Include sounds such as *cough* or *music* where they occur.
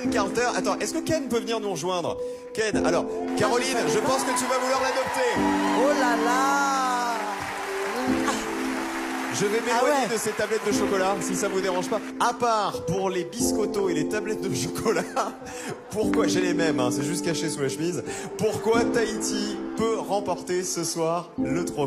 Ken Carter. Attends, est-ce que Ken peut venir nous rejoindre? Ken, alors, Caroline, je pense que tu vas vouloir l'adopter. Oh là là Je vais m'éloigner ah de ces tablettes de chocolat, si ça vous dérange pas. À part pour les biscottos et les tablettes de *laughs* chocolat, pourquoi, j'ai les mêmes, hein, c'est juste caché sous la chemise, pourquoi Tahiti peut remporter ce soir le trophée?